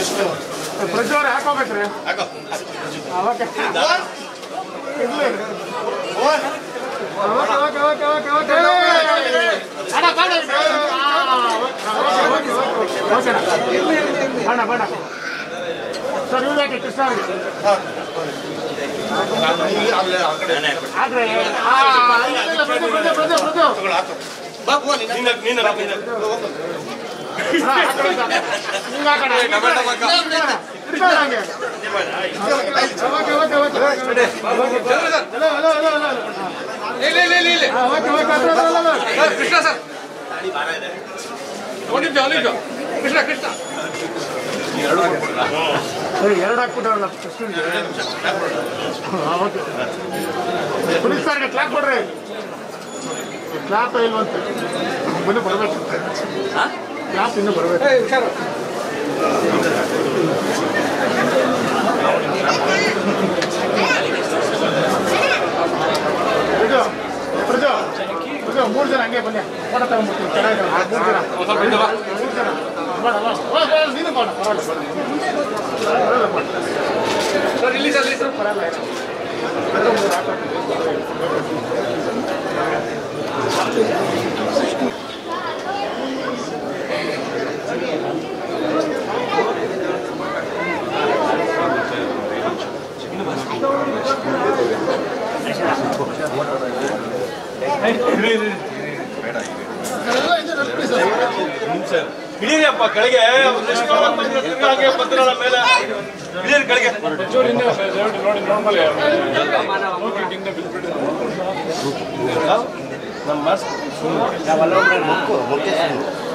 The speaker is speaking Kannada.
ಎಷ್ಟು ಪ್ರಜ್ವರ ಹಾಕೋಬೇಕ್ರಿ ಹಾಕೋ ಓಕೆ ಅಣ್ಣ ಬೇಡ ಸರ್ ಇವ್ರು ಯಾಕೆ ಕೃಷ್ಣ ಕೃಷ್ಣ ಸರ್ ಕೃಷ್ಣ ಕೃಷ್ಣ ಎರಡು ಹಾಕ್ಬಿಟ್ಟವಲ್ಲ ಕೃಷ್ಣನ್ಗೆ. ಹಾ, ಓಕೆ. ಪೊಲೀಸ್ ಸರ್ಗೆ ಕ್ಲಾಪ್ ಕೊಡ್ರಿ ಕ್ಲಾಪ್ ಇಲ್ವಂತೆ ಇನ್ನೂ ಬರ್ಬೇಕು ಕ್ಲಾಪ್ ಇನ್ನೂ ಬರ್ಬೇಕು ಪ್ರಜು ಪ್ರಜು ಪ್ರಜು ಮೂರು ಜನ ಹಂಗೆ ಬನ್ನಿ ಫೋಟೋ ತಗೊಂಡ್ಬಿಡ್ತೀನಿ ಚೆನ್ನಾಗಿ ಮೂರು ಜನ ಸ್ವಲ್ಪ ಹಿಂದೆ ಬಾ. ಮೂರು ಜನ ಬೇಡ, ಬೇಡ. ಓ, ಬೇಡ, ನೀನು ಬೇಡ ಪರವಾಗಿಲ್ಲ ಪರವಾಗಿಲ್ಲ ಇಲ್ಲಿ ಸರ್ ಇಲ್ಲಿ ಸರ್ ಪರವಾಗಿಲ್ಲ ಏನು. ಅದು ಮೂರು ಹಾಕ್ಬೇಕು. ಹಿಡೀರಿಯಪ್ಪ ಕೆಳಗೆ ಒಂದಿಷ್ಟು